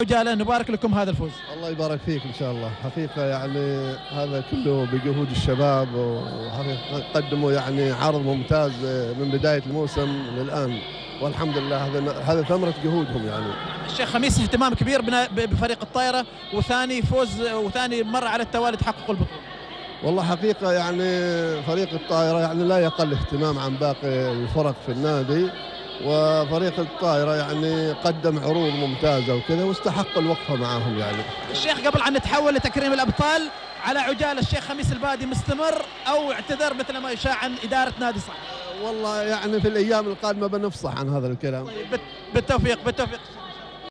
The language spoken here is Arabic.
عجاله نبارك لكم هذا الفوز. الله يبارك فيك إن شاء الله. حقيقة يعني هذا كله بجهود الشباب وحقيقة قدموا يعني عرض ممتاز من بداية الموسم للآن. والحمد لله هذا هذا ثمرة جهودهم يعني. الشيخ خميس اهتمام كبير بفريق الطائره وثاني فوز وثاني مرة على التوالي تحققوا البطولة. والله حقيقة يعني فريق الطائره يعني لا يقل اهتمام عن باقي الفرق في النادي. وفريق الطائرة يعني قدم عروض ممتازة وكذا واستحق الوقفه معهم يعني. الشيخ قبل ان نتحول لتكريم الأبطال على عجال الشيخ خميس البادي مستمر أو اعتذر مثل ما يشاع عن إدارة نادي صح والله يعني في الأيام القادمة بنفصح عن هذا الكلام. طيب بالتوفيق بالتوفيق.